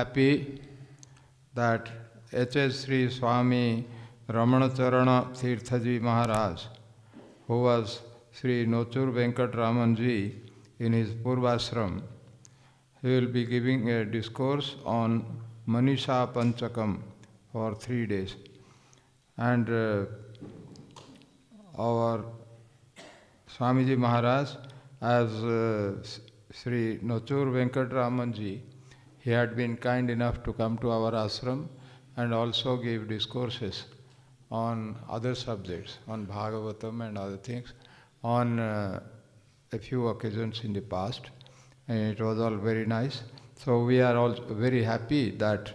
happy that H.S. Sri Swami Ramanacharana Tirthaji Maharaj, who was Sri Nochur Venkat Ramanji in his Purvashram, he will be giving a discourse on Manisha Panchakam for three days. And uh, our Swamiji Maharaj, as uh, Sri Nochur Venkat Ramanji, he had been kind enough to come to our ashram and also give discourses on other subjects, on Bhagavatam and other things, on uh, a few occasions in the past. And it was all very nice. So we are all very happy that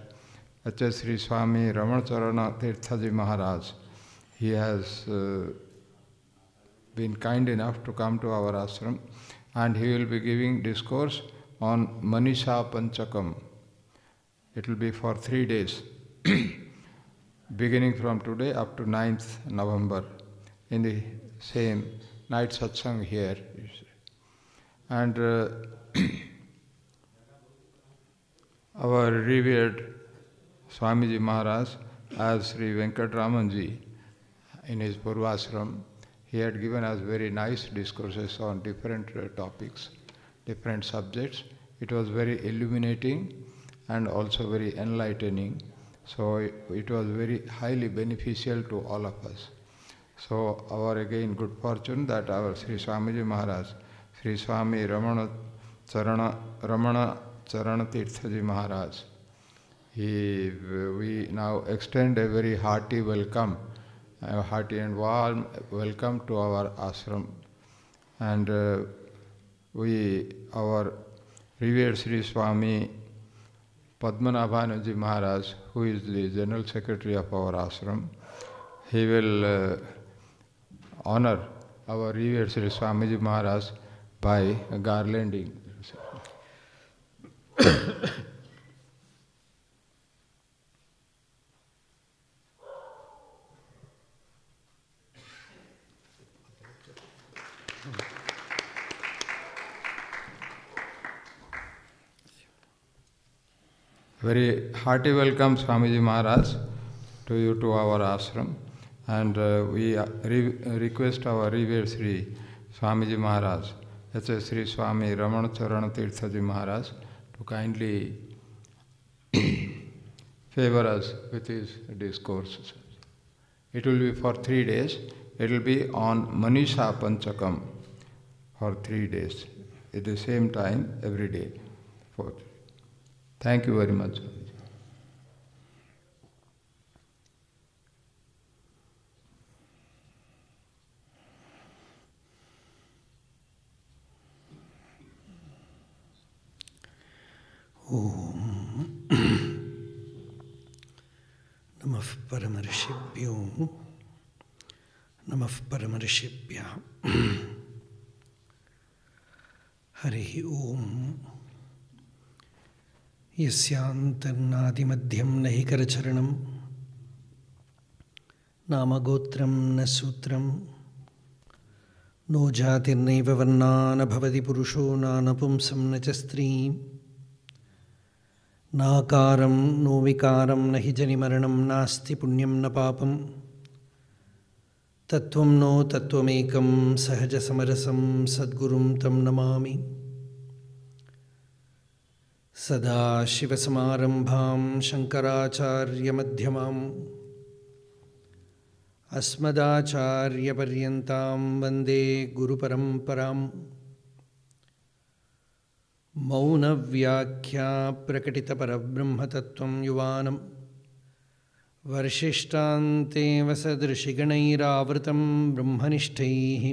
H.S. Sri Swami Ramanacharana Tirthaji Maharaj, he has uh, been kind enough to come to our ashram and he will be giving discourse on Manisha Panchakam. It will be for three days, beginning from today up to 9th November, in the same night satsang here. And uh, our revered Swamiji Maharaj, as Sri Venkatramanji, in his Purvashram, he had given us very nice discourses on different uh, topics different subjects. It was very illuminating and also very enlightening. So it was very highly beneficial to all of us. So our again good fortune that our Sri Swamiji Maharaj, Sri Swami Ramana Charana, Ramana Charana Tirthaji Maharaj, he, we now extend a very hearty welcome, a hearty and warm welcome to our ashram. And uh, we, our revered Sri Swami Padmanabhanaji Maharaj, who is the General Secretary of our ashram, he will uh, honor our revered Sri Swamiji Maharaj by garlanding. Very hearty welcome, Swamiji Maharaj, to you to our ashram. And uh, we uh, re- request our revered Sri Swamiji Maharaj, that's Sri Swami Ramanacharana Tirthaji Maharaj, to kindly favor us with his discourses. It will be for three days. It will be on Manisha Panchakam for three days. At the same time, every day. For Thank you very much. नमः परमर्षिभ्यो। नमः परमर्षिभ्यः। हरिः ओम्। यस्यान्तर्नादिमध्यं न हि करचरणं नामगोत्रं न सूत्रं। No जातिर्नैव वर्णा न भवति पुरुषो नानपुंसं न च स्त्रीं। नाकारं नो विकारं न हि जनिमरणं, नास्ति पुण्यं न पापं। तत्त्वं नो तत्त्वमेकं, सहजसमरसं, सद्गुरुं तं नमामि। सदाशिवसमारम्भां शङ्कराचार्यमध्यमाम् अस्मदाचार्यपर्यन्तां वन्दे गुरुपरम्परां मौनव्याख्याप्रकटितपरब्रह्मतत्त्वं युवानं वर्षिष्टान्तेवसदृशिगणैरावृतं ब्रह्मनिष्ठैः।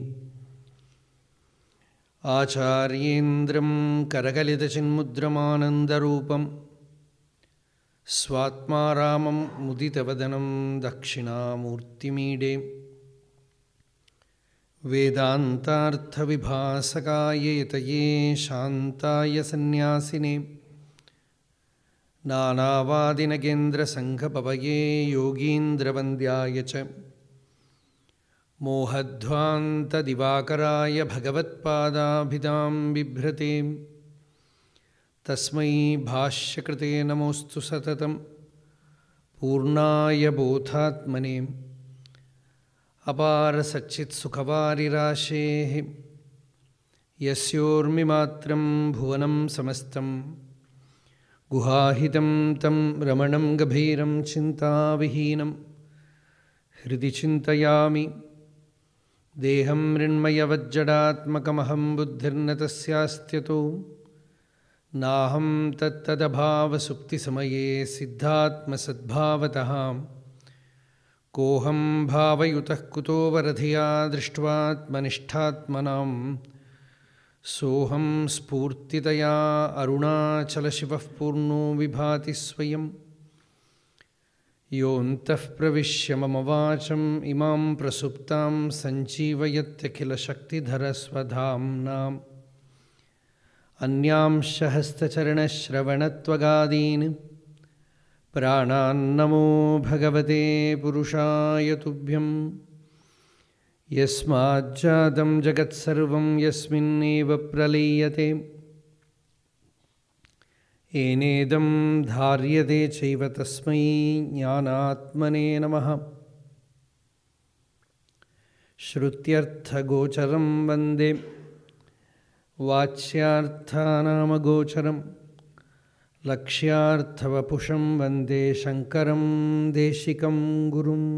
आचार्येन्द्रं करकलितचिन्मुद्रमानन्दरूपं स्वात्मा रामं मुदितवदनं दक्षिणामूर्तिमीडे वेदान्तार्थविभासकाय यतये शान्ताय सन्न्यासिने नानावादिनगेन्द्रसङ्घपवये योगीन्द्रवन्द्याय च मोहध्वान्तदिवाकराय भगवत्पादाभिधां बिभ्रते तस्मै भाष्यकृते नमोऽस्तु सततं पूर्णाय बोधात्मने। अपारसच्चित्सुखवारिराशेः यस्योर्मिमात्रं भुवनं समस्तं। गुहाहितं तं रमणं गभीरं चिन्ताविहीनं। हृदि चिन्तयामि देहं मृण्मयवज्जडात्मकमहं बुद्धिर्न तस्यास्त्यतो नाहं तत्तदभावसुप्तिसमये सिद्धात्मसद्भावतः। कोऽहं भावयुतः कुतो वरधिया दृष्ट्वात्मनिष्ठात्मनां। सोऽहं स्फूर्तितया अरुणाचलशिवः पूर्णो विभाति स्वयं योऽन्तः प्रविश्य मम वाचम् इमां प्रसुप्तां सञ्जीवयत्यखिलशक्तिधरस्वधाम्नाम्। अन्यांश हस्तचरणश्रवणत्वगादीन् प्राणान्नमो भगवते पुरुषाय तुभ्यं यस्माज्जातं जगत्सर्वं यस्मिन्नेव प्रलीयते। येनेदं धार्यते चैव तस्मै ज्ञानात्मने नमः श्रुत्यर्थगोचरं वन्दे वाच्यार्थानामगोचरं लक्ष्यार्थवपुषं वन्दे शङ्करं देशिकं गुरुम्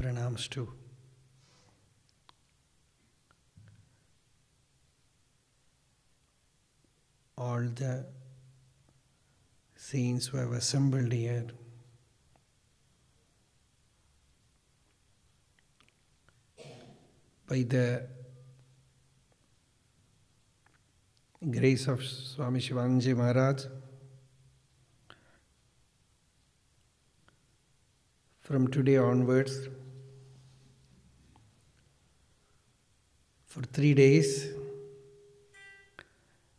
pranams to all the saints who have assembled here. By the grace of Swami Shivanji Maharaj, from today onwards, for three days,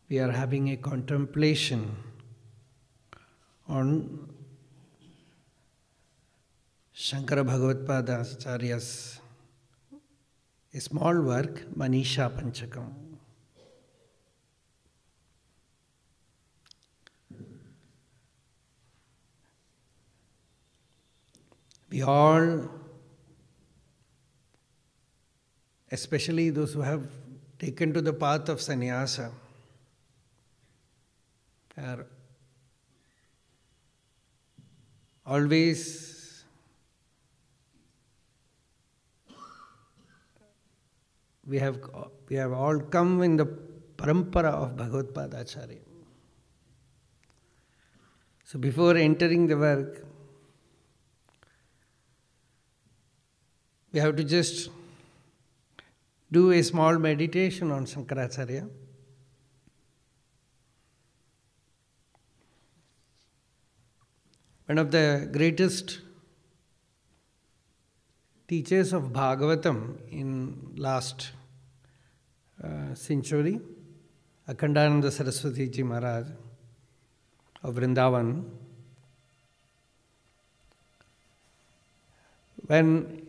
we are having a contemplation on Shankara Bhagavad Acharya's a small work, Manisha Panchakam. We all, especially those who have taken to the path of sannyasa, are always we have we have all come in the parampara of Bhagavad Acharya. So before entering the work, we have to just do a small meditation on Shankaracharya. One of the greatest teachers of Bhagavatam in last uh, century, Akhandananda Saraswati Ji Maharaj of Vrindavan, when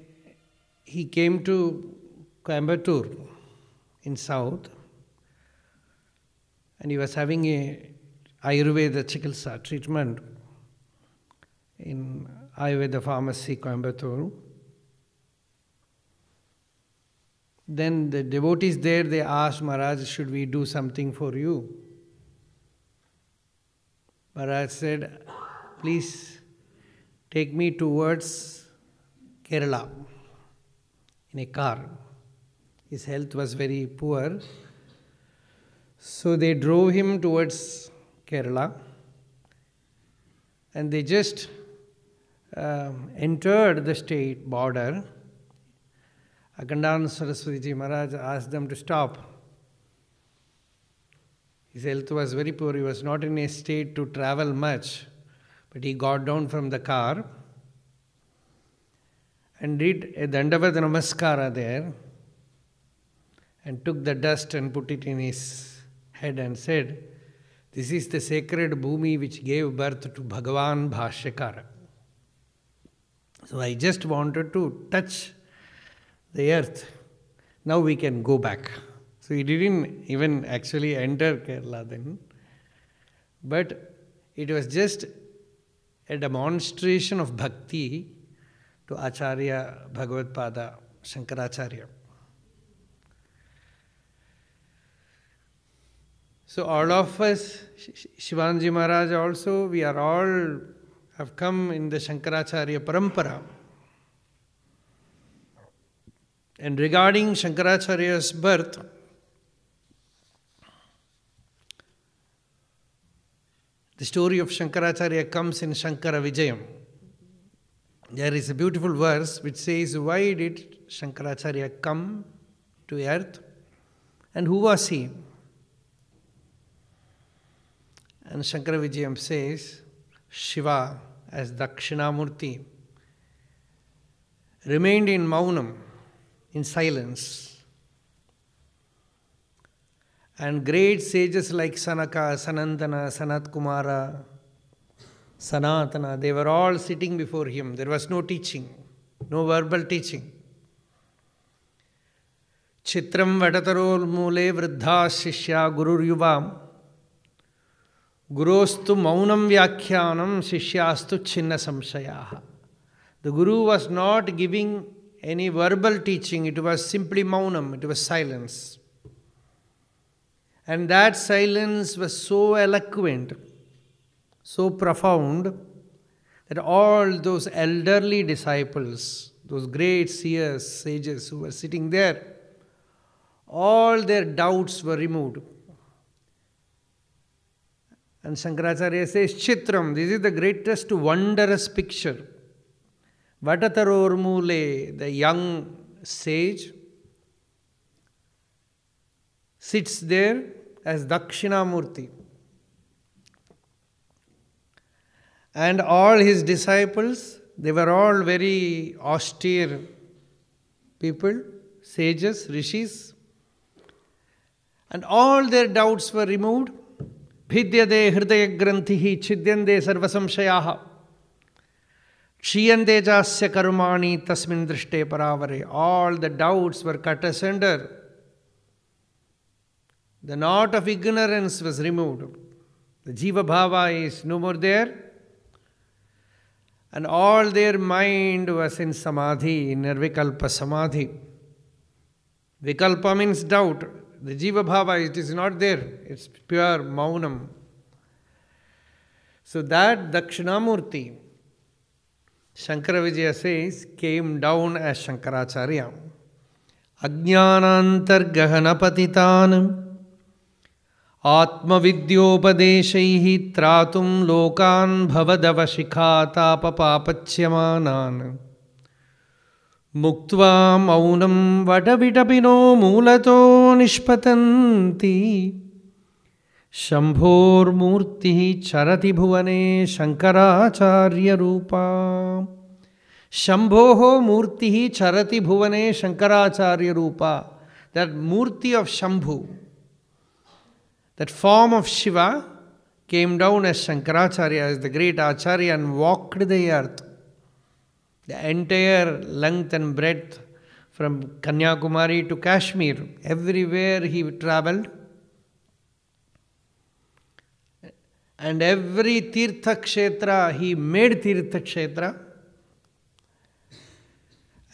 he came to Coimbatore in south and he was having a Ayurveda Chikitsa treatment in Ayurveda pharmacy Coimbatore. Then the devotees there they asked Maharaj, should we do something for you? Maharaj said, please take me towards Kerala in a car. His health was very poor. So they drove him towards Kerala and they just um, entered the state border, Akhandan Saraswati Maharaj asked them to stop. His health was very poor, he was not in a state to travel much, but he got down from the car and did a Dandavat Namaskara there and took the dust and put it in his head and said, This is the sacred bhumi which gave birth to Bhagavan Bhashyakara. So I just wanted to touch the earth. Now we can go back. So he didn't even actually enter Kerala then. But it was just a demonstration of bhakti to Acharya Bhagavad Pada Shankaracharya. So all of us, Shivanji Maharaj also, we are all have come in the Shankaracharya Parampara. And regarding Shankaracharya's birth, the story of Shankaracharya comes in Shankara Vijayam. There is a beautiful verse which says, Why did Shankaracharya come to earth? And who was he? And Shankara Vijayam says, Shiva as Dakshinamurti remained in Maunam, in silence. And great sages like Sanaka, Sanandana, Sanat Kumara, Sanatana, they were all sitting before him. There was no teaching, no verbal teaching. Chitram Vatatarol Vriddha Shishya Gururyuvam Gurostu Maunam Vyakhyanam Shishyastu Chinna Samshayaha. The Guru was not giving any verbal teaching, it was simply Maunam, it was silence. And that silence was so eloquent, so profound, that all those elderly disciples, those great seers, sages who were sitting there, all their doubts were removed. And Shankaracharya says, Chitram, this is the greatest wondrous picture. Vatatarormule, the young sage, sits there as Dakshinamurti. And all his disciples, they were all very austere people, sages, rishis. And all their doubts were removed भिद्यते हृदय ग्रंथि छिद्यन्दे सर्वसंशयाः। क्षीयन्ते चास्य कर्माणि तस्मिन् दृष्टे परावरे। All the doubts were cut asunder the knot of ignorance was removed the jiva bhava is no more there and all their mind was in samadhi, in a vikalpa samadhi. Vikalpa. The Jiva Bhava, it is not there. It's pure Maunam. So that Dakshinamurti, Shankara Vijaya says, came down as Shankaracharya. अज्ञानान्तर्गहनपतितान् आत्मविद्योपदेशैः त्रातुं लोकान् भवदवशिखातापपापच्यमानान् मुक्त्वा मौनं वटविटपिनो मूलतो निष्पतंती शंभोर्मूर्ति चरति भुवने शंकराचार्य रूपा शंभो मूर्ति चरति भुवने शंकराचार्य रूपा that murti of Shambhu that form of Shiva came down as Shankaracharya as the great acharya and walked the earth the entire length and breadth from Kanyakumari to Kashmir, everywhere he traveled. And every Tirtha Kshetra, he made Tirtha Kshetra.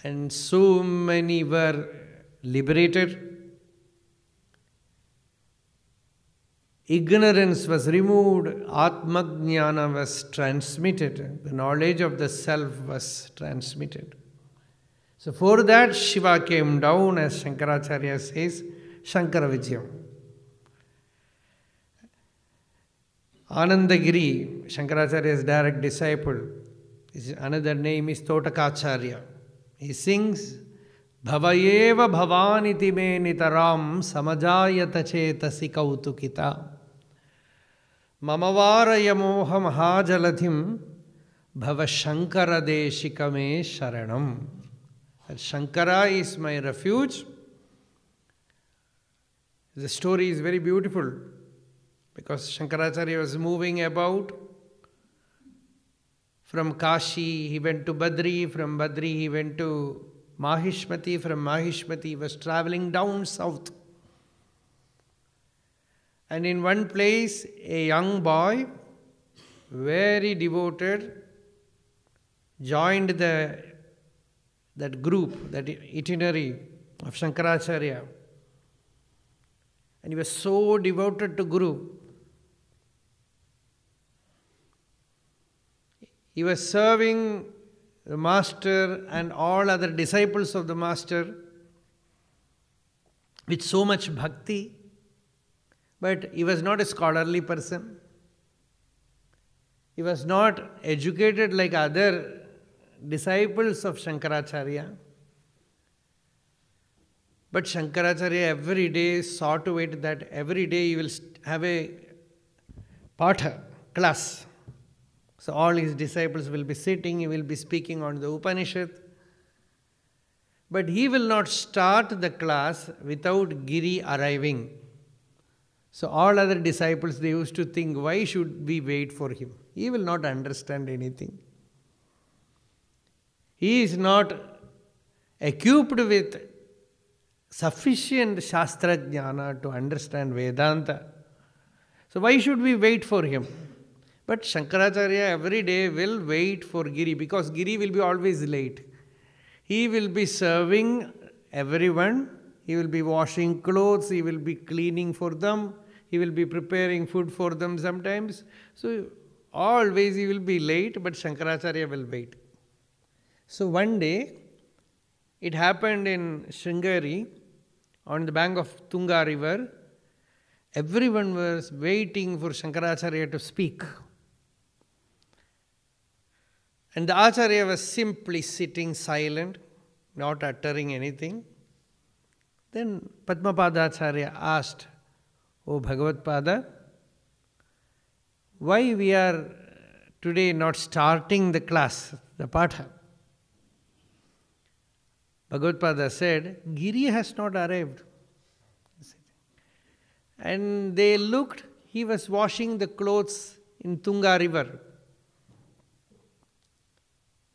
And so many were liberated. Ignorance was removed, Atmajnana was transmitted, the knowledge of the self was transmitted. So, for that, Shiva came down, as Shankaracharya says, Shankara Vijayam. Anandagiri, Shankaracharya's direct disciple, His another name is Totakacharya. He sings Bhavayeva Bhavaniti me nitaram samajayata chetasi kautukita. Mamavaraya moha mahajaladhim bhava shankara deshikame sharanam. That Shankara is my refuge. The story is very beautiful because Shankaracharya was moving about from Kashi, he went to Badri, from Badri, he went to Mahishmati, from Mahishmati, he was traveling down south. And in one place, a young boy, very devoted, joined the that group, that itinerary of Shankaracharya. And he was so devoted to Guru. He was serving the Master and all other disciples of the Master with so much bhakti, but he was not a scholarly person. He was not educated like other disciples of Shankaracharya. But Shankaracharya every day saw to it that every day he will have a patha, class. So all his disciples will be sitting, he will be speaking on the Upanishad. But he will not start the class without Giri arriving. So all other disciples they used to think, why should we wait for him? He will not understand anything. He is not equipped with sufficient Shastra Jnana to understand Vedanta. So, why should we wait for him? But Shankaracharya every day will wait for Giri because Giri will be always late. He will be serving everyone, he will be washing clothes, he will be cleaning for them, he will be preparing food for them sometimes. So, always he will be late, but Shankaracharya will wait. So one day, it happened in Sringeri on the bank of Tunga river. Everyone was waiting for Shankaracharya to speak. And the Acharya was simply sitting silent, not uttering anything. Then Padmapada Acharya asked, O Bhagavad Pada, why we are today not starting the class, the Patha? Bhagavad said, Giri has not arrived. And they looked, he was washing the clothes in Tunga river.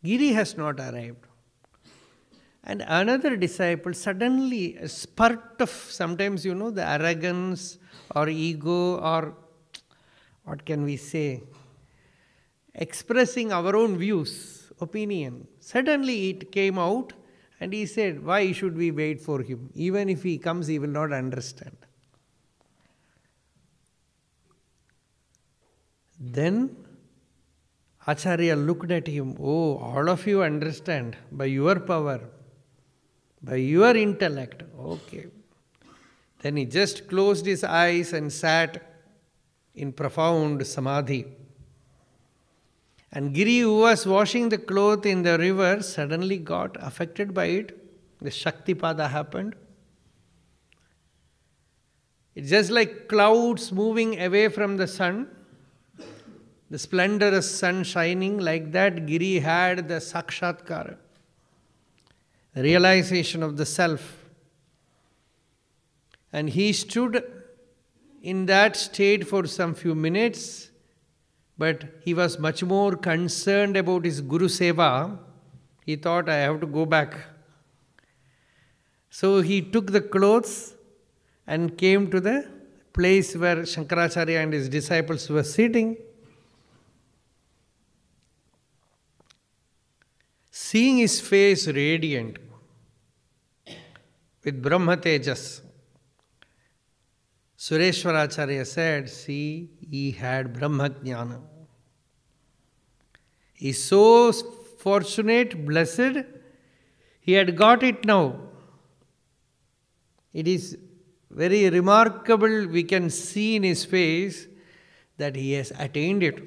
Giri has not arrived. And another disciple, suddenly, a spurt of sometimes, you know, the arrogance or ego or what can we say, expressing our own views, opinion. Suddenly it came out and he said, Why should we wait for him? Even if he comes, he will not understand. Then Acharya looked at him, Oh, all of you understand by your power, by your intellect. Okay. Then he just closed his eyes and sat in profound samadhi. And Giri, who was washing the cloth in the river, suddenly got affected by it. The Shaktipada happened. It's just like clouds moving away from the sun, the splendorous sun shining, like that, Giri had the Sakshatkara, the realization of the self. And he stood in that state for some few minutes but he was much more concerned about his Guru Seva. He thought, I have to go back. So he took the clothes and came to the place where Shankaracharya and his disciples were sitting. Seeing his face radiant with Brahma Tejas, Sureshwaracharya said, See, he had Brahma Jnana is so fortunate, blessed, he had got it now. It is very remarkable, we can see in his face that he has attained it.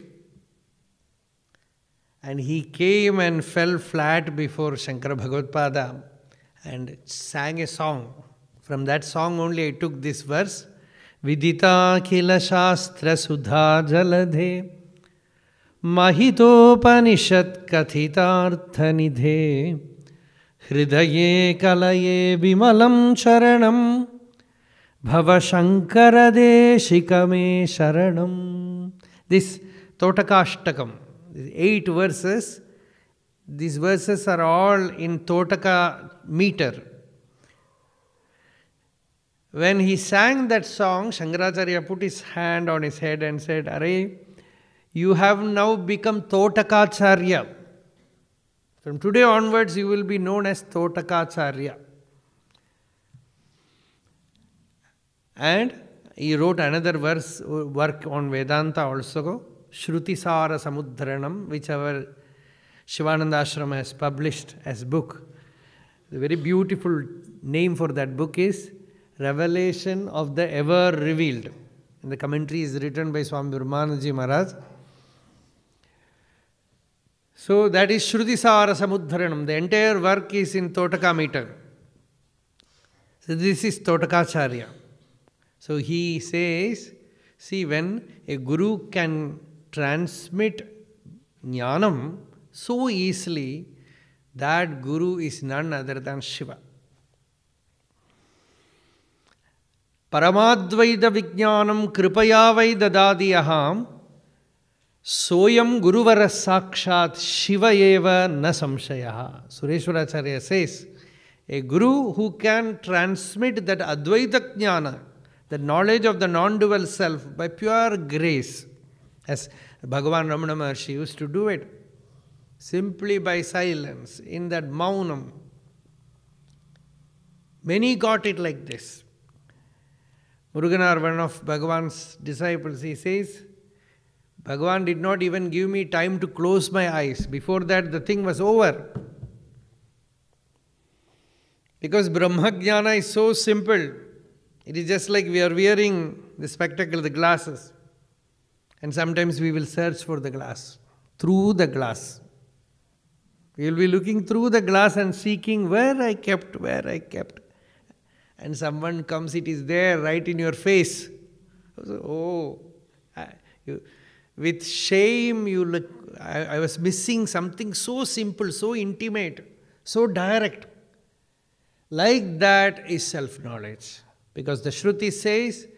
And he came and fell flat before Shankara Bhagavad and sang a song. From that song only I took this verse. Vidita kila shastra sudha jaladhe महितोपनिषत् कथितार्थनिधे हृदये कलये विमलं शरणं भव शङ्करदेशिकमे शरणं this तोटकाष्टकम् eight verses these verses are all in totaka meter when he sang that song shankaracharya put his hand on his head and said are you have now become Totakacharya. From today onwards, you will be known as Totakacharya. And he wrote another verse work on Vedanta also, Shrutisara Samudharanam, which our Shivananda Ashram has published as book. The very beautiful name for that book is Revelation of the Ever Revealed. And the commentary is written by Swami Brahmanandaji Maharaj. So that is Shrutisara Samudharanam. The entire work is in Totaka meter. So this is Totakacharya. So he says, see, when a guru can transmit jnanam so easily, that guru is none other than Shiva. परमाद्वैत विज्ञानम कृपया वै ददादि अहम Soyam Guruvara Sakshat Shiva Eva Na Samshaya. Sureshwaracharya says, a guru who can transmit that Advaita Jnana, the knowledge of the non dual self by pure grace, as Bhagavan Ramana Maharshi used to do it, simply by silence, in that maunam. Many got it like this. Muruganar, one of Bhagavan's disciples, he says, Bhagavan did not even give me time to close my eyes. Before that, the thing was over. Because Brahmajnana is so simple. It is just like we are wearing the spectacle, the glasses. And sometimes we will search for the glass, through the glass. We will be looking through the glass and seeking where I kept, where I kept. And someone comes, it is there right in your face. Oh, you, with shame, you look, I, I was missing something so simple, so intimate, so direct. Like that is self knowledge. Because the Shruti says,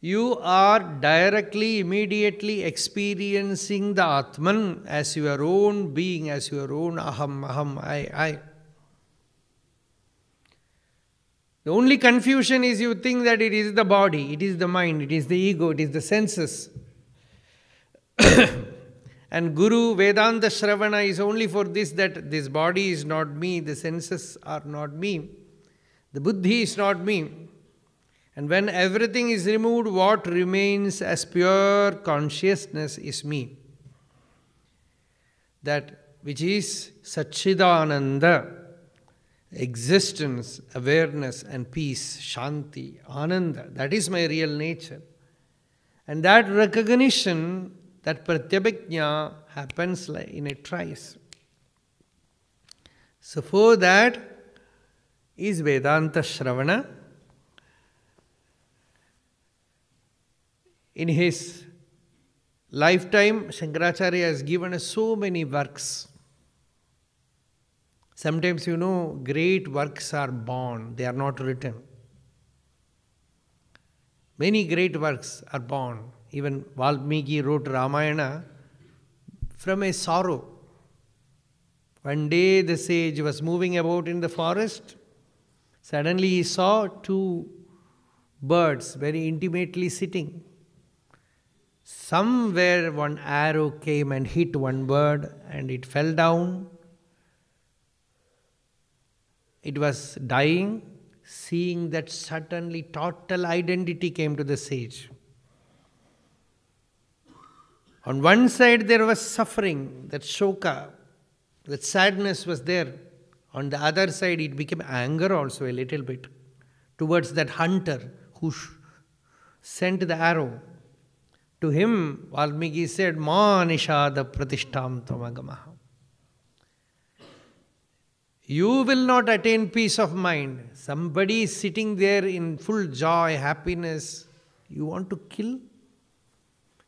you are directly, immediately experiencing the Atman as your own being, as your own aham, aham, I, I. The only confusion is you think that it is the body, it is the mind, it is the ego, it is the senses. And Guru Vedanta Shravana is only for this that this body is not me, the senses are not me, the buddhi is not me. And when everything is removed, what remains as pure consciousness is me. That which is Satchidananda, existence, awareness, and peace, Shanti, Ananda. That is my real nature. And that recognition that pratyabhijna happens in a trice. So for that is Vedanta Shravana. In his lifetime, Shankaracharya has given us so many works. Sometimes, you know, great works are born, they are not written. Many great works are born. Even Valmiki wrote Ramayana from a sorrow. One day the sage was moving about in the forest. Suddenly he saw two birds very intimately sitting. Somewhere one arrow came and hit one bird and it fell down. It was dying. Seeing that, suddenly total identity came to the sage. On one side, there was suffering, that shoka, that sadness was there. On the other side, it became anger also a little bit towards that hunter who sent the arrow. To him, Valmiki said, Ma nishada pratishtam tamagamaha. you will not attain peace of mind. Somebody is sitting there in full joy, happiness. You want to kill?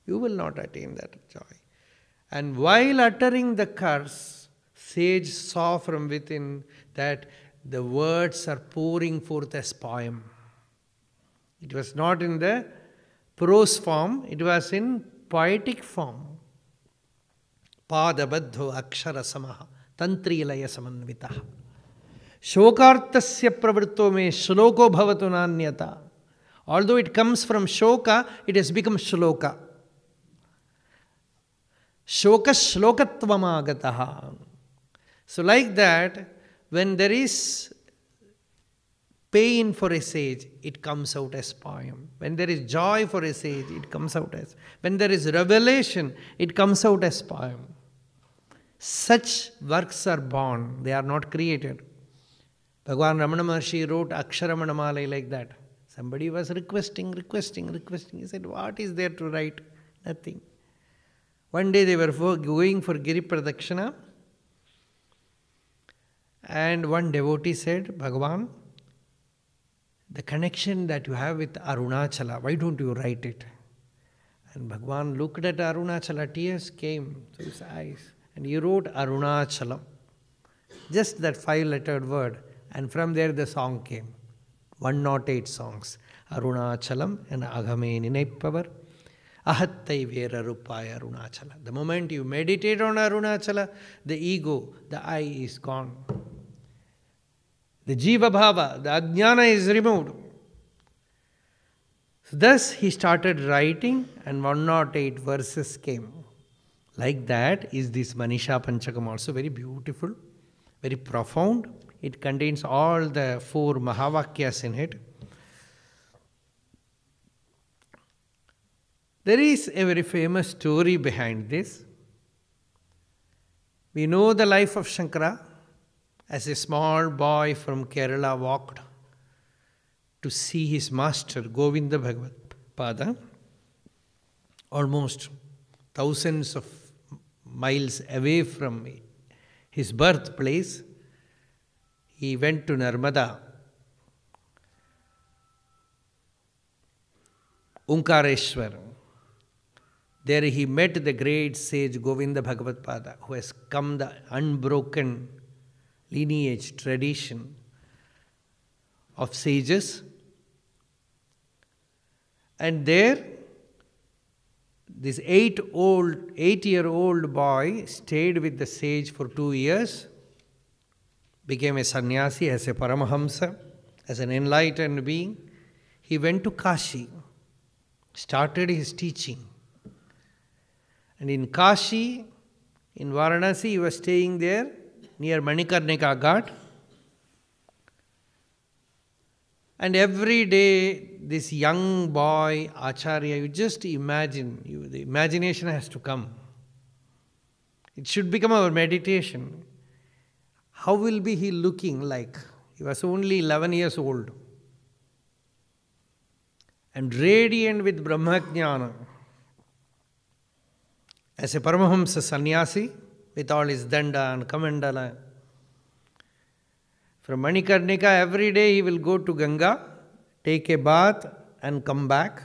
You will not attain that joy. And while uttering the curse, sage saw from within that the words are pouring forth as poem. It was not in the prose form, it was in poetic form. पादबद्धो अक्षरसमः तन्त्रीलयसमन्वितः शोकार्थस्य प्रवृत्तो मे श्लोको भवतु नान्यता although it comes from shoka it has become shloka shoka shlokatvam so like that when there is pain for a sage, it comes out as poem. When there is joy for a sage, it comes out as. When there is revelation, it comes out as poem. Such works are born, they are not created. Bhagavan Ramana Maharshi wrote Aksharamanamala like that. Somebody was requesting, requesting, requesting. He said, What is there to write? Nothing. One day they were going for Giri Pradakshina, and one devotee said, Bhagavan, the connection that you have with Arunachala, why don't you write it? And Bhagwan looked at Arunachala, tears came to his eyes, and he wrote Arunachalam. Just that five lettered word, and from there the song came. 108 songs. Arunachalam and Agame Ninaipavar. Ahattai Vera Rupaya Arunachala. The moment you meditate on Arunachala, the ego, the I is gone. The Jiva Bhava, the Ajnana is removed. Thus he started writing, and 108 verses came. Like that is this Manisha Panchakam also very beautiful, very profound. It contains all the four Mahavakyas in it. There is a very famous story behind this. We know the life of Shankara as a small boy from Kerala walked to see his master Govinda Bhagavad Pada, almost thousands of miles away from his birthplace, he went to Narmada. Onkareshwar. There he met the great sage Govinda Bhagavad Pada, who has come the unbroken lineage, tradition of sages. And there, this eight old, eight-year-old boy stayed with the sage for two years, became a sannyasi as a paramahamsa, as an enlightened being. He went to Kashi, started his teaching. And in Kashi, in Varanasi, he was staying there near Manikarnika Ghat. And every day, this young boy, Acharya, you just imagine, you, the imagination has to come. It should become our meditation. How will be he looking like? He was only 11 years old. And radiant with Brahmajnana. As a Paramahamsa sannyasi, with all his danda and kamandala. From Manikarnika, every day he will go to Ganga, take a bath, and come back.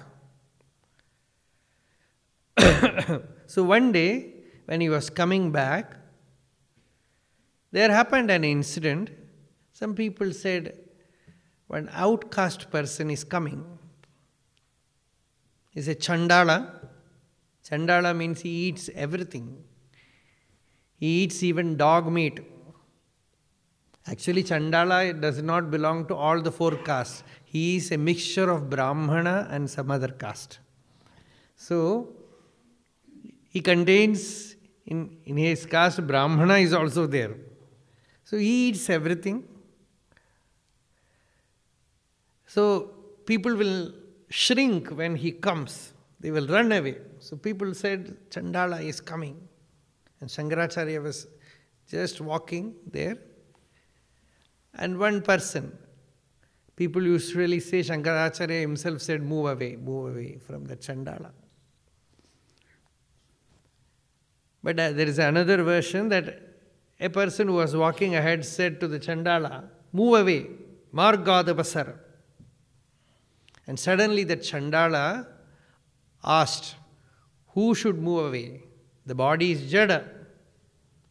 so one day, when he was coming back, there happened an incident. Some people said, one outcast person is coming. He's a Chandala. Chandala means he eats everything. He eats even dog meat. Actually, Chandala does not belong to all the four castes. He is a mixture of Brahmana and some other caste. So, he contains, in, in his caste, Brahmana is also there. So, he eats everything. So, people will shrink when he comes, they will run away. So, people said, Chandala is coming. And Shankaracharya was just walking there. And one person, people usually say Shankaracharya himself said, Move away, move away from the Chandala. But uh, there is another version that a person who was walking ahead said to the Chandala, Move away, Margadapasara. And suddenly the Chandala asked, Who should move away? The body is Jada,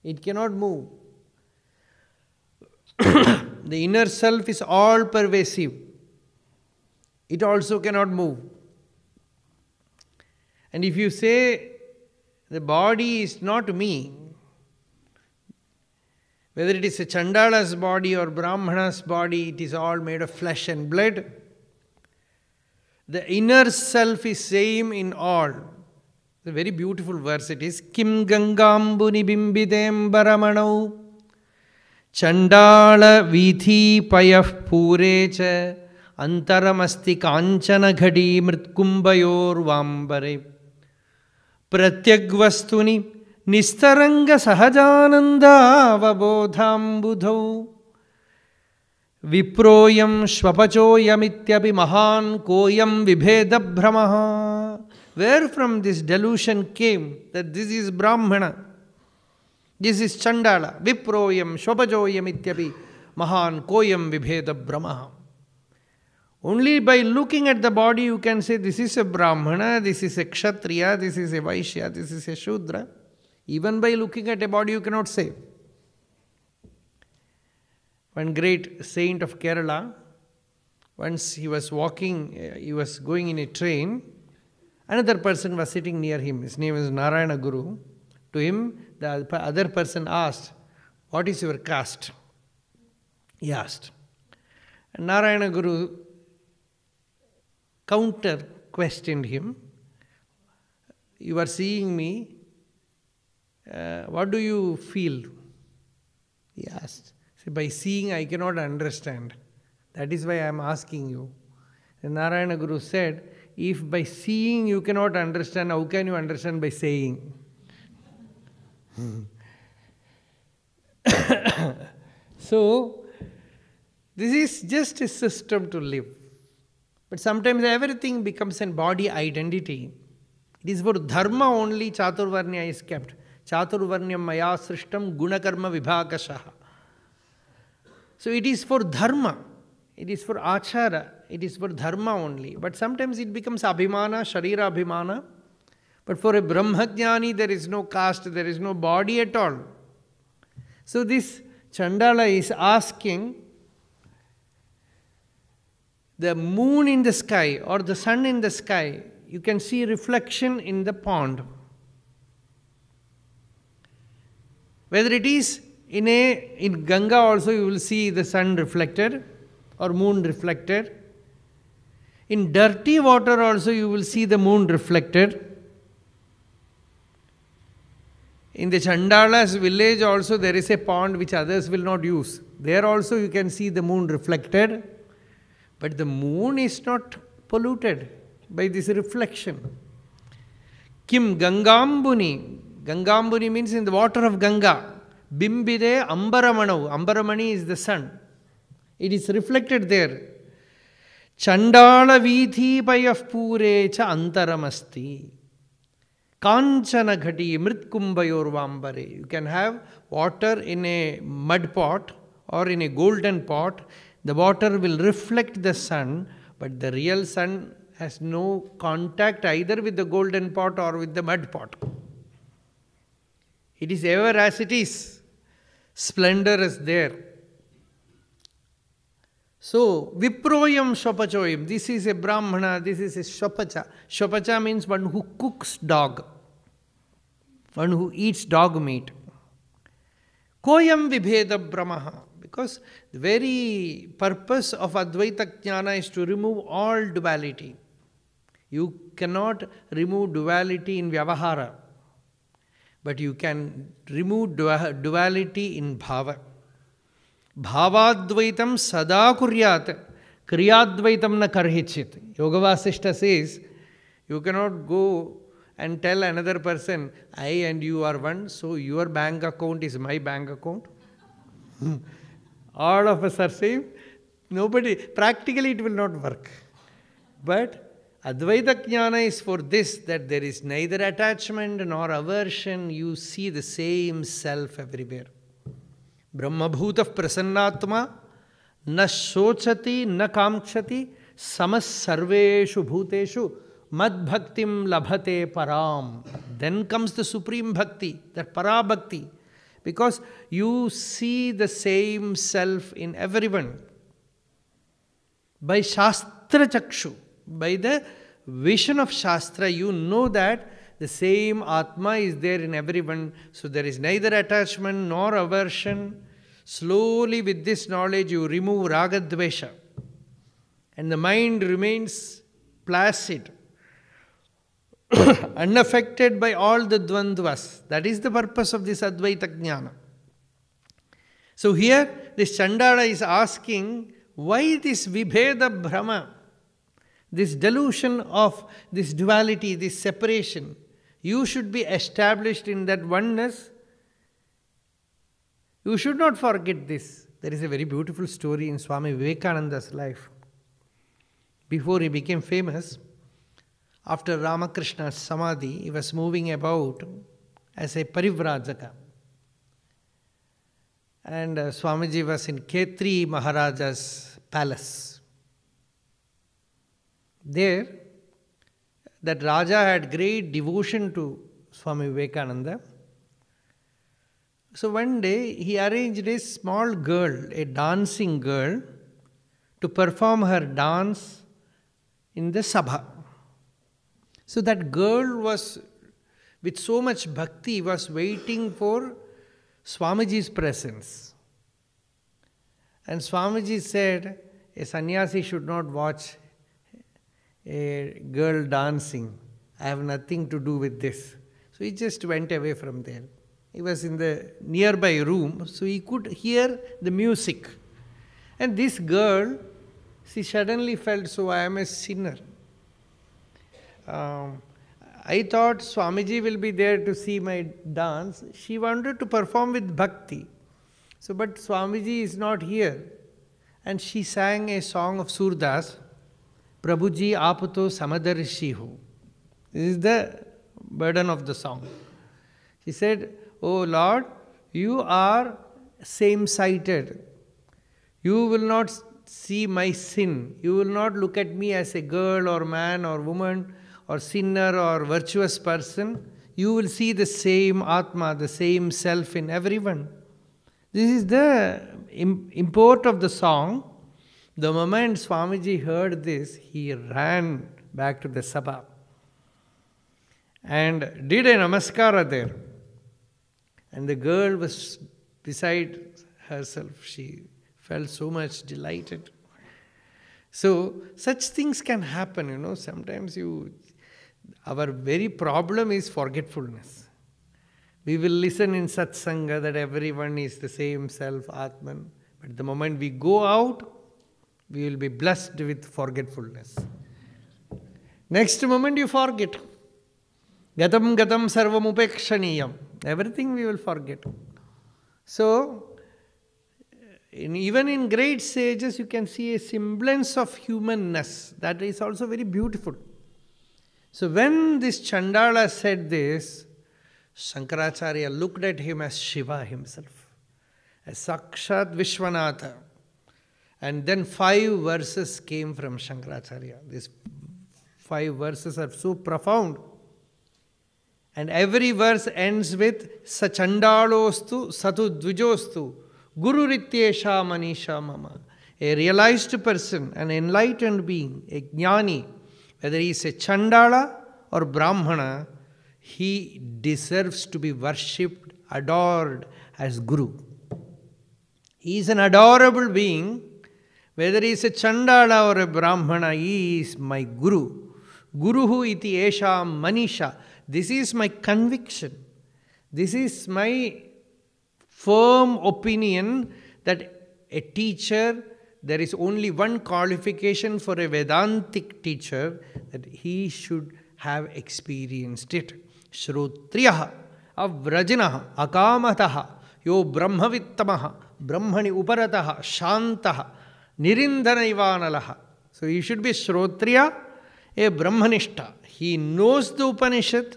it cannot move. the inner self is all pervasive, it also cannot move. And if you say the body is not me, whether it is a Chandala's body or Brahmana's body, it is all made of flesh and blood. The inner self is same in all. very the very beautiful verse it is किं गङ्गाम्बुनिबिम्बितेम्बरमणौ चण्डालवीथीपयः पूरे च अन्तरमस्ति काञ्चनघटी मृत्कुम्भयोर्वाम्बरे प्रत्यग्वस्तुनि निस्तरङ्गसहजानन्दावबोधाम्बुधौ विप्रोऽयं श्वपचोऽयमित्यपि महान् कोऽयं विभेदभ्रमः where from this delusion came that this is Brahmana, this is Chandala, Viproyam, Shobajoyam ityabi, Mahan Koyam Vibheda Bhrama. Only by looking at the body you can say this is a Brahmana, this is a Kshatriya, this is a Vaishya, this is a Shudra. Even by looking at a body you cannot say. One great saint of Kerala, once he was walking, uh, he was going in a train, another person was sitting near him. His name is Narayana Guru. To him, the other person asked, What is your caste? He asked. And Narayana Guru counter questioned him. You are seeing me. Uh, what do you feel? He asked. So by seeing, I cannot understand. That is why I am asking you. And Narayana Guru said, if by seeing you cannot understand, how can you understand by saying? so, this is just a system to live. But sometimes everything becomes a body identity. It is for dharma only Chaturvarnya is kept. Chaturvarnyam maya srishtam gunakarma vibhagashaha. So it is for dharma. It is for achara. It is for dharma only. But sometimes it becomes abhimana, sharira abhimana. But for a brahmajnani, there is no caste, there is no body at all. So this Chandala is asking the moon in the sky or the sun in the sky, you can see reflection in the pond. Whether it is in a in Ganga also you will see the sun reflected or moon reflected. In dirty water also you will see the moon reflected. In the Chandala's village also there is a pond which others will not use. There also you can see the moon reflected. But the moon is not polluted by this reflection. Kim Gangambuni. Gangambuni means in the water of Ganga. Bimbide Ambaramanu. Ambaramani is the sun. It is reflected there. Chandala Vithi Payaf Pure Cha Antaramasti. Kanchana Ghati Mritkumbayor Vambare. You can have water in a mud pot or in a golden pot the water will reflect the sun, but the real sun has no contact either with the golden pot or with the mud pot. It is ever as it is. So, Viproyam Shopachoyam. This is a Brahmana, this is a Shopacha. Shopacha means one who cooks dog, one who eats dog meat. Koyam Vibheda Brahmaha. Because the very purpose of Advaita Jnana is to remove all duality. You cannot remove duality in Vyavahara, but you can remove duality in Bhava. Bhavadvaitam sada kuryat, kriyadvaitam na karhichit. Yogavasishta says, you cannot go and tell another person, I and you are one, so your bank account is my bank account. all of us are same. Nobody, practically it will not work. But Advaita Jnana is for this that there is neither attachment nor aversion, you see the same self everywhere. ब्रह्मभूत प्रसन्नात्मा, न शोचति, न कांक्षति समसर्वेशु भूतेषु, मद्भक्ति लभते पराम। Then comes the supreme bhakti the parabhakti because you see the same self in everyone by शास्त्रचक्षु by the vision of shastra you know know the same Atma is there in everyone. So there is neither attachment nor aversion. Slowly, with this knowledge, you remove Ragadvesha. And the mind remains placid unaffected by all the dvandvas. That is the purpose of this Advaita Jnana. So here, this Chandala is asking why this Vibheda Bhrama, this delusion of this duality, this separation. You should be established in that oneness. You should not forget this. There is a very beautiful story in Swami Vivekananda's life. Before he became famous, after Ramakrishna's Samadhi, he was moving about as a Parivrajaka. And uh, Swamiji was in Khetri Maharaja's palace. There, that Raja had great devotion to Swami Vivekananda. So one day he arranged a small girl, a dancing girl, to perform her dance in the Sabha. So that girl was, with so much bhakti, was waiting for Swamiji's presence. And Swamiji said, a sannyasi should not watch a girl dancing. I have nothing to do with this. So he just went away from there. He was in the nearby room, so he could hear the music. And this girl, she suddenly felt, so I am a sinner. Um, I thought Swamiji will be there to see my dance. She wanted to perform with bhakti. So, but Swamiji is not here. And she sang a song of Surdas, Prabhuji Apato Samadarshi This is the burden of the song. She said, Oh Lord, you are same sighted. You will not see my sin. You will not look at me as a girl or man or woman or sinner or virtuous person, you will see the same Atma, the same self in everyone. This is the import of the song. The moment Swamiji heard this, he ran back to the Sabha and did a namaskara there. And the girl was beside herself. She felt so much delighted. So, such things can happen, you know. Sometimes you our very problem is forgetfulness. We will listen in satsanga that everyone is the same self, Atman. But the moment we go out, we will be blessed with forgetfulness. Next moment you forget. Gatam gatam sarvam upekshaniyam. Everything we will forget. So, in, even in great sages, you can see a semblance of humanness. That is also very beautiful. So when this Chandala said this, Shankaracharya looked at him as Shiva himself, as Sakshat Vishwanatha. And then five verses came from Shankaracharya. These five verses are so profound. And every verse ends with Sachandalostu Satu Dvijostu Guru Rityesha Manisha Mama. A realized person, an enlightened being, a jnani, whether he is a Chandala or Brahmana, he deserves to be worshipped, adored as Guru. He is an adorable being, whether is a chandala or a brahmana is my guru guru इति एषा Manisha this is my conviction this is my firm opinion that a teacher there is only one qualification for a Vedantic teacher that he should have experienced it श्रोत्रिय अव्रजिन अकामत यो ब्रह्मवित्तम ब्रह्मणि उपरत Shanta nirindhanaivanalaha. So he should be Shrotriya, a Brahmanishta. He knows the Upanishad,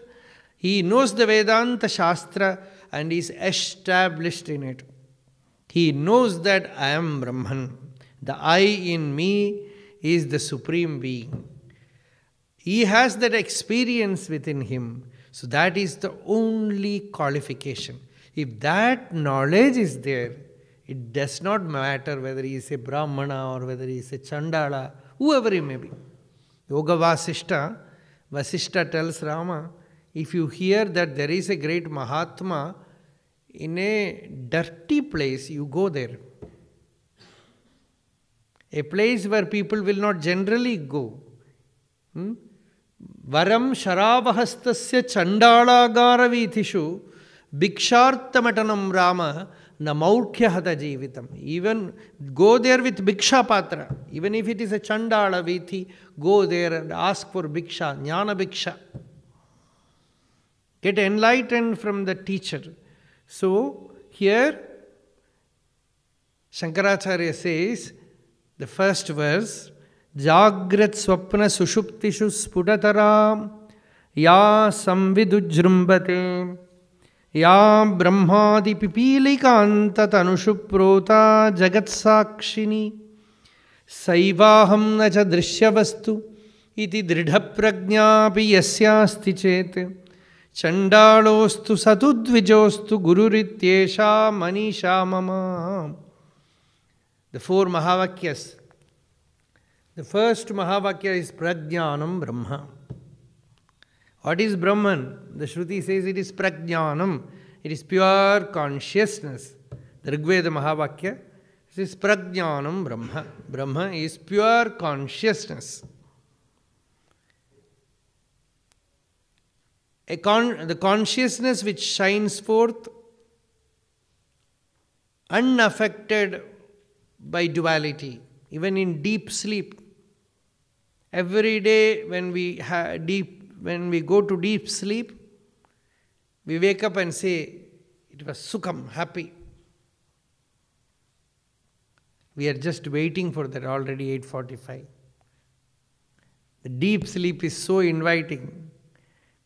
he knows the Vedanta Shastra, and is established in it. He knows that I am Brahman. The I in me is the Supreme Being. He has that experience within him. So that is the only qualification. If that knowledge is there, it does not matter whether he is a Brahmana or whether he is a Chandala, whoever he may be. Yoga Vasishta, Vasishta tells Rama, if you hear that there is a great Mahatma in a dirty place, you go there. A place where people will not generally go. Hmm? వరం శరావహస్త చండాళాగారవీథిషు భిక్షార్థమటనం Rama. न chandala vithi go there and ask for bhiksha jnana bhiksha get enlightened from the teacher so here shankaracharya says the first verse जाग्रत स्वप्न सुषुप्तिषु स्फुटतरा या संविदुजृम्भते या ब्रह्मादिपिपीलिकान्ततनुषु प्रोता जगत्साक्षिणी। सैवाहं न च दृश्यवस्तु इति दृढप्रज्ञापि यस्यास्ति चेत्। चण्डालोऽस्तु सतुद्विजोऽस्तु गुरुरित्येषा मनीषा मम। The four mahavakyas The first Mahavakya is Prajnanam Brahma. What is Brahman? The Shruti says it is Prajnanam. It is pure consciousness. The Rigveda Mahavakya says Prajnanam Brahma. Brahma is pure consciousness. Con- the consciousness which shines forth unaffected by duality, even in deep sleep. Every day when we ha- deep when we go to deep sleep, we wake up and say, It was sukham, happy. We are just waiting for that already 845. The deep sleep is so inviting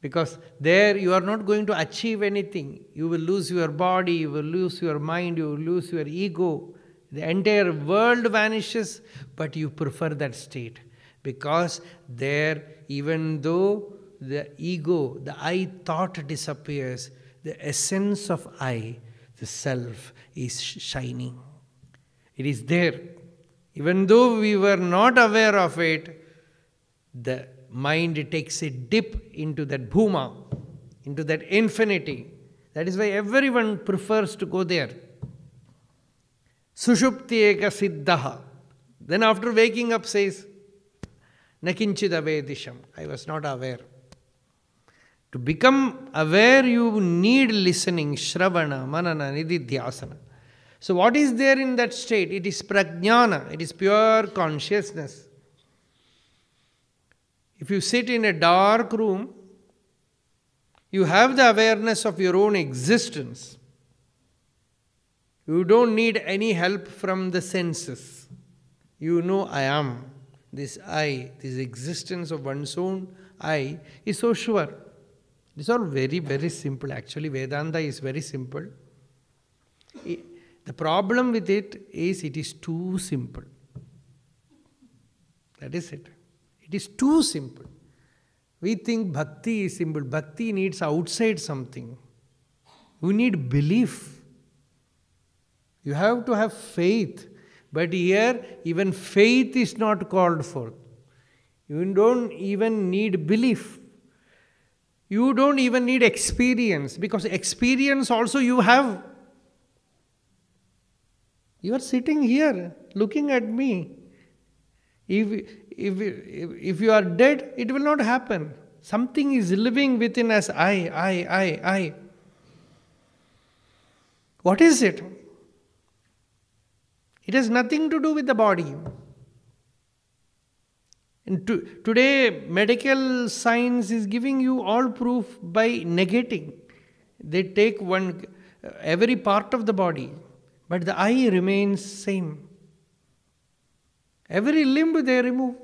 because there you are not going to achieve anything. You will lose your body, you will lose your mind, you will lose your ego. The entire world vanishes, but you prefer that state because there, even though the ego, the I thought disappears, the essence of I, the self, is shining. It is there. Even though we were not aware of it, the mind takes a dip into that bhuma, into that infinity. That is why everyone prefers to go there. Sushupti eka siddhaha. Then after waking up says, Nakinchid avedisham. I was not aware. To become aware, you need listening, shravana, manana, nididhyasana. So, what is there in that state? It is prajnana, it is pure consciousness. If you sit in a dark room, you have the awareness of your own existence. You don't need any help from the senses. You know, I am. This I, this existence of one's own I is so sure. These are very, very simple. Actually, Vedanta is very simple. The problem with it is it is too simple. That is it. It is too simple. We think bhakti is simple. Bhakti needs outside something. We need belief. You have to have faith. But here, even faith is not called for. You don't even need belief. You don't even need experience because experience also you have. You are sitting here looking at me. If, if, if, if you are dead, it will not happen. Something is living within us I, I, I, I. What is it? It has nothing to do with the body. And to, today, medical science is giving you all proof by negating. They take one, uh, every part of the body, but the I remains same. Every limb they remove.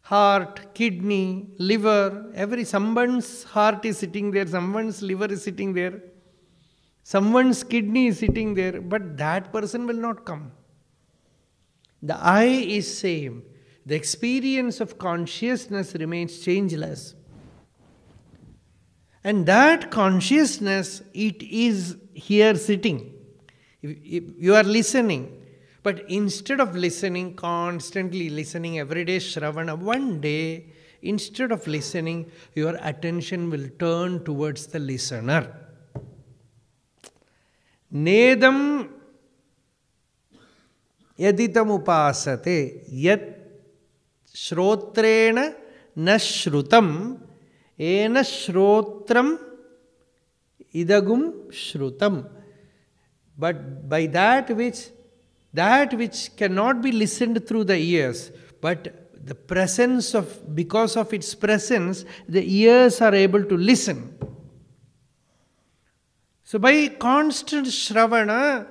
Heart, kidney, liver, every someone's heart is sitting there, someone's liver is sitting there. Someone's kidney is sitting there, but that person will not come. The I is same. The experience of consciousness remains changeless. And that consciousness, it is here sitting. You are listening, but instead of listening, constantly listening every day, Shravana, one day, instead of listening, your attention will turn towards the listener. Nedam यदितमुपासते यत् श्रोत्रेण न श्रुतम एन श्रोत्रम idagum shrutam but by that which that which cannot be listened through the ears but the presence of because of its presence the ears are able to listen so by constant shravana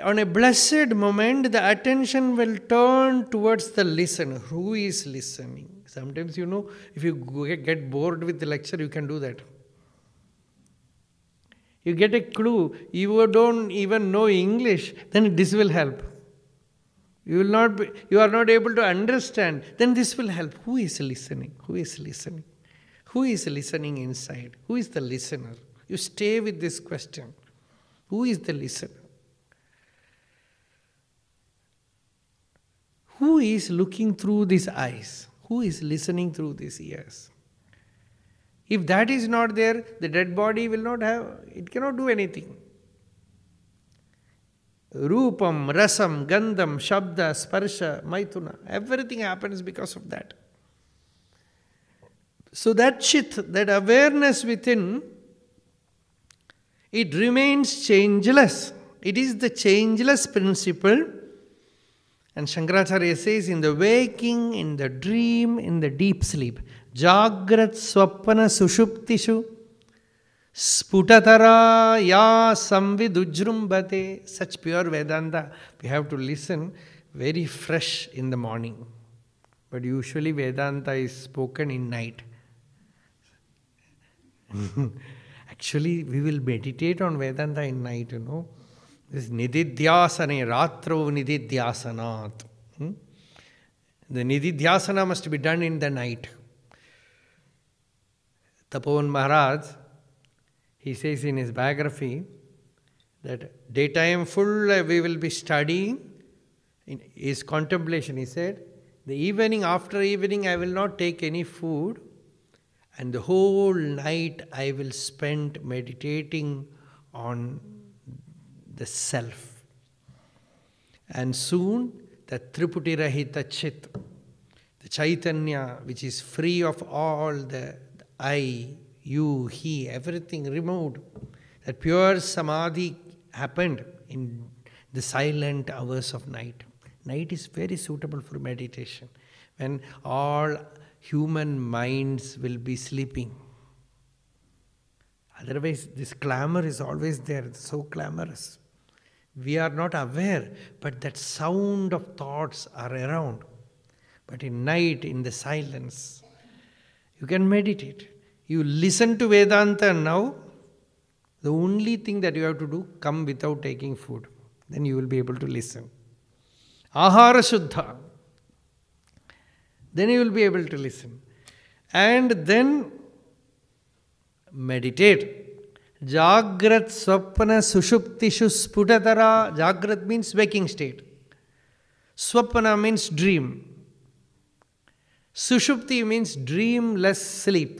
on a blessed moment, the attention will turn towards the listener. Who is listening? Sometimes, you know, if you get bored with the lecture, you can do that. You get a clue. You don't even know English, then this will help. You will not be, you are not able to understand, then this will help. Who is listening? Who is listening? Who is listening inside? Who is the listener? You stay with this question. Who is the listener? Who is looking through these eyes? Who is listening through these ears? If that is not there, the dead body will not have, it cannot do anything. Rupam, Rasam, Gandham, Shabda, Sparsha, Maituna, everything happens because of that. So that chit, that awareness within, it remains changeless. It is the changeless principle and Shankaracharya says, in the waking, in the dream, in the deep sleep, Jagrat Swapana Sushuptishu Sputatara Ya Samvidujrumbate. Such pure Vedanta, we have to listen very fresh in the morning. But usually Vedanta is spoken in night. Actually, we will meditate on Vedanta in night, you know. This nididhyasana, ratro nididhyasanat. Hmm? The nididhyasana must be done in the night. Tapovan Maharaj, he says in his biography that daytime full uh, we will be studying. In his contemplation, he said, the evening, after evening, I will not take any food, and the whole night I will spend meditating on the self. And soon the Triputi Rahita Chit, the Chaitanya which is free of all the, the I, you, he, everything removed, that pure samadhi happened in the silent hours of night. Night is very suitable for meditation when all human minds will be sleeping. Otherwise, this clamor is always there, it's so clamorous. We are not aware, but that sound of thoughts are around. But in night, in the silence, you can meditate. You listen to Vedanta now. The only thing that you have to do, come without taking food. Then you will be able to listen. Ahara Shuddha. Then you will be able to listen. And then meditate. जाग्रत स्वप्न सुषुप्तिषु स्फुटतरा, jagrat means waking state swapna means dream sushupti means dreamless sleep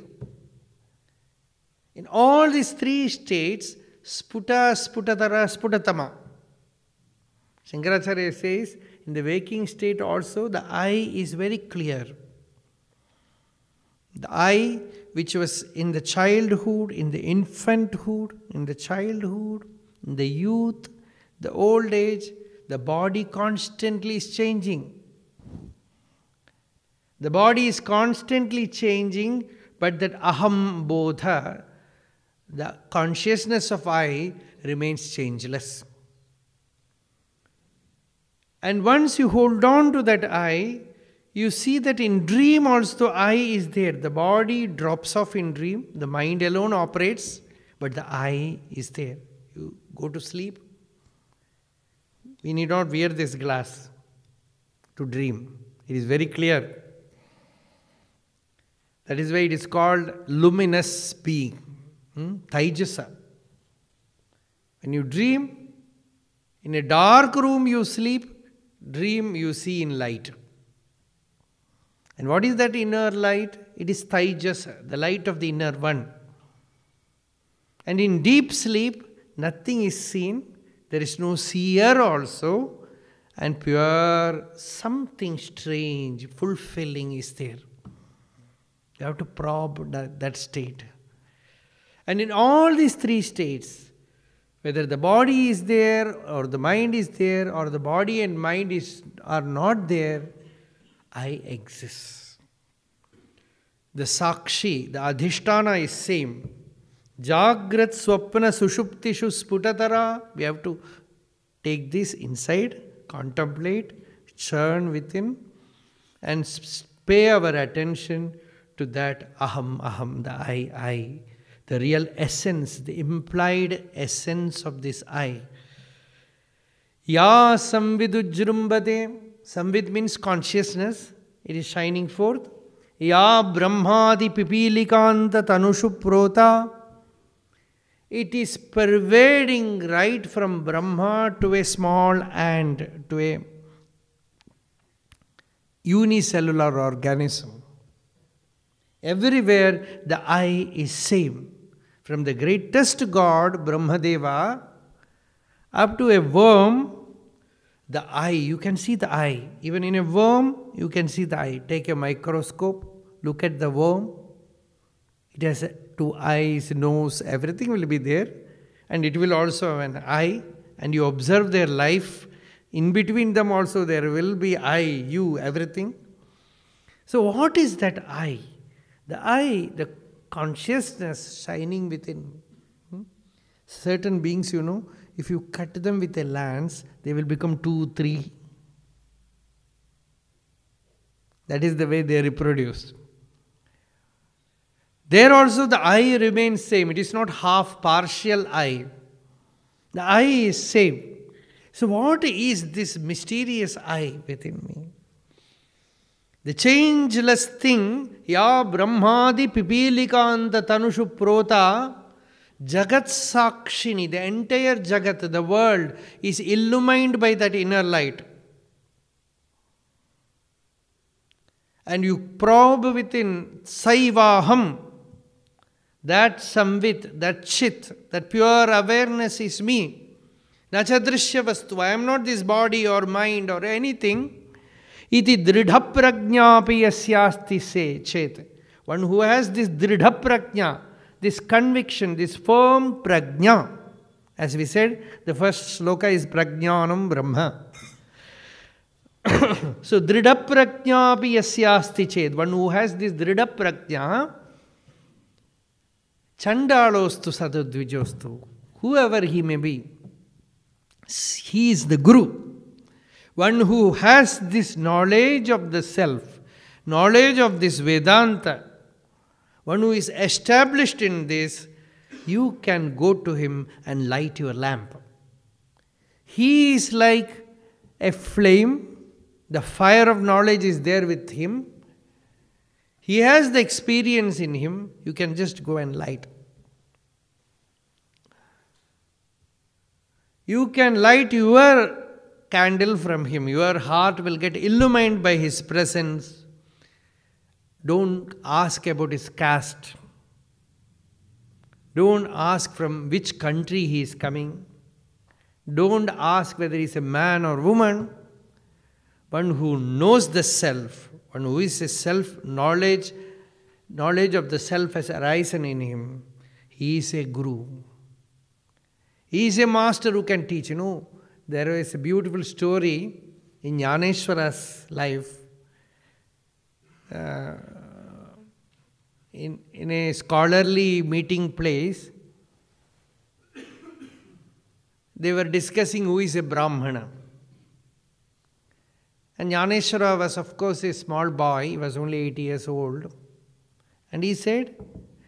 in all these three states स्फुट, स्फुटतर, स्फुटतम. Shankaracharya says in the waking state also the I is very clear the I which was in the childhood, in the infanthood, in the childhood, in the youth, the old age, the body constantly is changing. The body is constantly changing, but that aham bodha, the consciousness of I, remains changeless. And once you hold on to that I, you see that in dream also I is there. The body drops off in dream, the mind alone operates, but the I is there. you go to sleep. We need not wear this glass to dream. It is very clear. That is why it is called luminous being, hmm? Taijasa. When you dream, in a dark room you sleep, dream you see in light. And what is that inner light? It is Taijasa, the light of the inner one. And in deep sleep, nothing is seen, there is no seer also, and pure something strange, fulfilling is there. You have to probe that, that state. And in all these three states, whether the body is there or the mind is there or the body and mind is are not there, I exist. The Sakshi, the Adhishtana is same. Jagrat Swapna Sushuptishu Sputatara. We have to take this inside, contemplate, churn within, and pay our attention to that aham, aham, the I, I, the real essence, the implied essence of this I. Ya samvidujrumbate. Samvid means consciousness, it is shining forth. Ya brahmadi pipilikanta tanushu prota. It is pervading right from Brahma to a small ant, to a unicellular organism. Everywhere the I is same. From the greatest God, Brahmadeva, up to a worm, the eye, you can see the eye. Even in a worm, you can see the eye. Take a microscope, look at the worm. It has two eyes, nose, everything will be there. And it will also have an eye. And you observe their life. In between them also there will be I, you, everything. So what is that I? The I, the consciousness shining within. Hmm? Certain beings, you know, if you cut them with a lance, they will become two, three. That is the way they reproduce. There also the I remains same. It is not half partial I. The I is same. So what is this mysterious I within me? The changeless thing, ya brahmadi pipilikanta tanushu prota, Jagat Sakshini, the entire Jagat, the world, is illumined by that inner light. And you probe within Saivaham, that Samvit, that Chit, that pure awareness is me. Nachadrishya Vastu, I am not this body or mind or anything. Iti dridha prajnapi yasyasti se chet. One who has this dridha prajna, this conviction, this firm prajna. As we said, the first sloka is prajnanam brahma. so dridha prajna api yasyasti ched. One who has this dridha prajna, chandalostu sadudvijostu, whoever he may be, he is the guru. One who has this knowledge of the self, knowledge of this Vedanta, one who is established in this, you can go to him and light your lamp. He is like a flame, the fire of knowledge is there with him. He has the experience in him, you can just go and light. You can light your candle from him, your heart will get illumined by his presence. Don't ask about his caste. Don't ask from which country he is coming. Don't ask whether he is a man or woman. One who knows the self, one who is a self knowledge, knowledge of the self has arisen in him. He is a guru. He is a master who can teach. You know, there is a beautiful story in Jnaneshwara's life. Uh, in, in a scholarly meeting place, they were discussing who is a Brahmana. And Jnaneshwara was, of course, a small boy, he was only eight years old. And he said,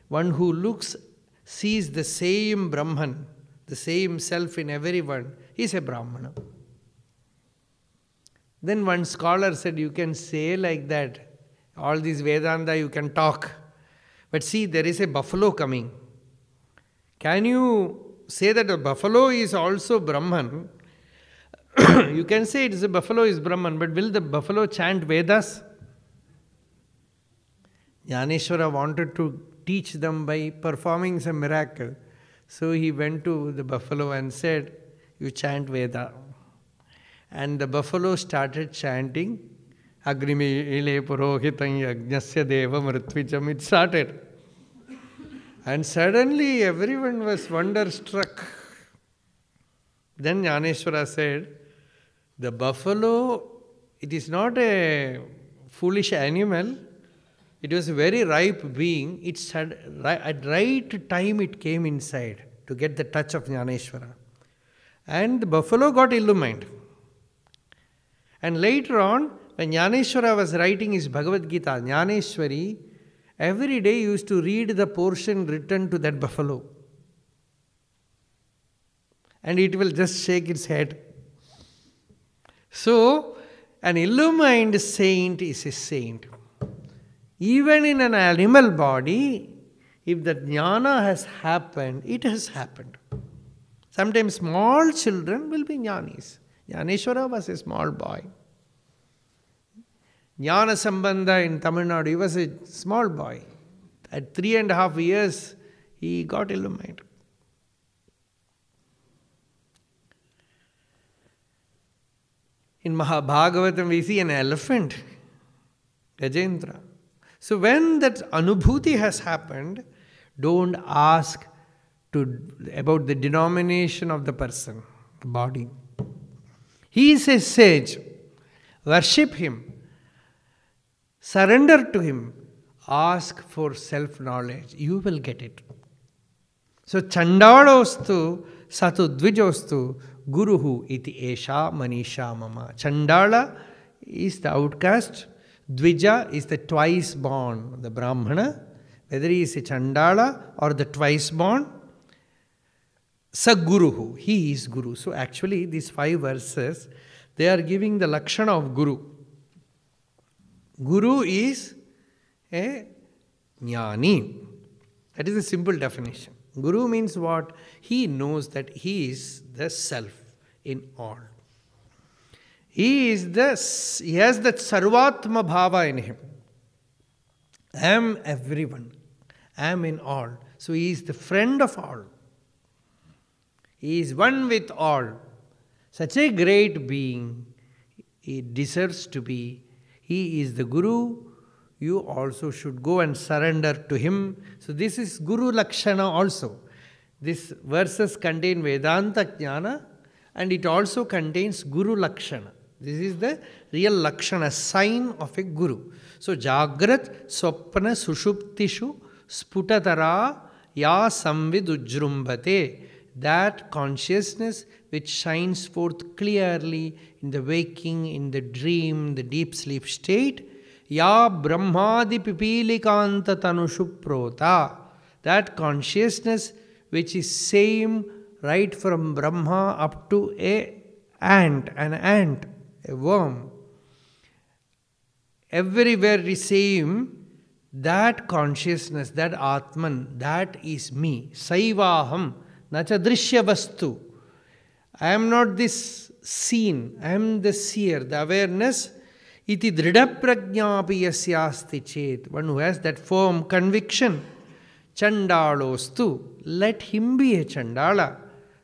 One who looks, sees the same Brahman the same self in everyone, is a Brahmana. Then one scholar said, You can say like that, all these Vedanta, you can talk. But see, there is a buffalo coming. Can you say that a buffalo is also Brahman? you can say it is a buffalo is Brahman, but will the buffalo chant Vedas? Jnaneshwara wanted to teach them by performing some miracle. So he went to the buffalo and said, You chant Veda. And the buffalo started chanting, Agnimile Purohitam Yajnasya Deva Mritvicham. It started. And suddenly everyone was wonderstruck. Then Jnaneshwara said, The buffalo, it is not a foolish animal, it was a very ripe being. It had, at right time it came inside to get the touch of Jnaneshwara. And the buffalo got illumined. And later on, when Jnaneshwara was writing his Bhagavad Gita, Jnaneshwari, every day used to read the portion written to that buffalo. And it will just shake its head. So, an illumined saint is a saint. Even in an animal body, if the jnana has happened, it has happened. Sometimes small children will be jnanis. Jnaneshwara was a small boy. Jnana Sambandha in Tamil Nadu, he was a small boy. At three and a half years, he got illuminated. In Mahabhagavatam, we see an elephant, Gajendra. So when that anubhuti has happened, don't ask to, about the denomination of the person, the body. He is a sage. Worship him. Surrender to him. Ask for self knowledge. You will get it. So Chandalostu Satu Dvijostu Guruhu iti Esha Manisha Mama. Chandala is the outcast. Dvija is the twice born, the Brahmana. Whether he is a Chandala or the twice born, Saguruhu, he is Guru. So actually, these five verses, they are giving the Lakshana of Guru. Guru is a Jnani. That is a simple definition. Guru means what? He knows that he is the self in all. He is the he has that Sarvatma Bhava in him. I am everyone. I am in all. So he is the friend of all. He is one with all. Such a great being. He deserves to be. He is the Guru. You also should go and surrender to him. So this is Guru Lakshana also. These verses contain Vedanta Jnana and it also contains Guru Lakshana. This is the real Lakshana, sign of a Guru. So Jagrat, Swapna, Sushuptishu, Sphutatara, Ya Samvidujrumbate that consciousness which shines forth clearly in the waking, in the dream, the deep sleep state, Ya Brahmadi Pipilikanta Tanushuprota, that consciousness which is same right from Brahma up to a ant, an ant, a worm. Everywhere is same, that consciousness, that Atman, that is me. Saivaham Nacha drishya vastu. I am not this seen, I am the seer, the awareness. Iti drida prajnapi yasyasti chet. One who has that firm conviction. Chandalostu. Let him be a Chandala.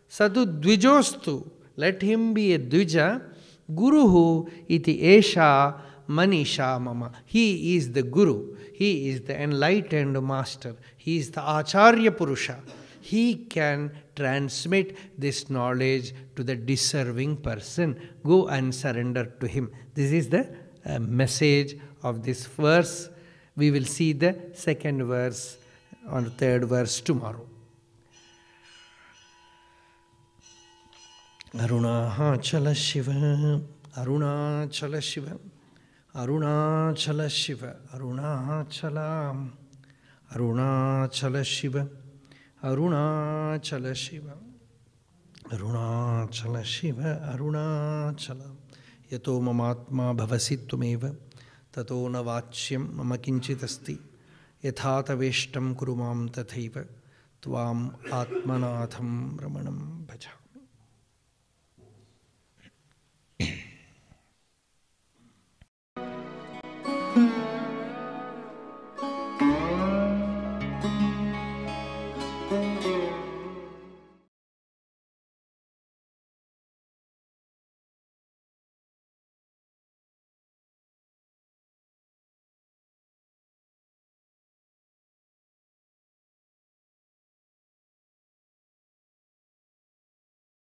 Sadhu dvijostu. Let him be a dvija. Guruhu iti esha manisha mama. He is the Guru. He is the enlightened master. He is the Acharya Purusha he can transmit this knowledge to the deserving person. Go and surrender to him. This is the uh, message of this verse. We will see the second verse or third verse tomorrow. Arunachala Shiva, Arunachala Shiva, Arunachala Shiva, Arunachala, Arunachala Shiva. Arunachala Shiva Arunachala Shiva Arunachala यतो ममात्मा भवसि त्वमेव, ततो न वाच्यं मम किञ्चिदस्ति। यथा तवेष्टं कुरु माँ तथैव, त्वाम् आत्मनाथं रमणं भज।